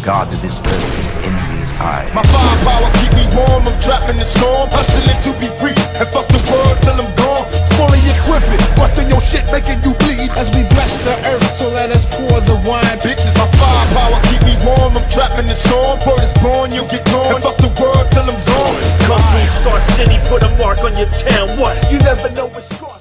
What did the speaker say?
God, that this earth in envious eyes. My firepower keep me warm, I'm trapping the storm, hustling to be free, and fuck the world till I'm gone. Fully equipped, busting your shit, making you bleed. As we bless the earth, so let us pour the wine. Bitches, my firepower keep me warm, I'm trapping the storm. Bird is born, you get gone, and fuck the world till I'm gone. Come Star City, put a mark on your town. What? You never know what's.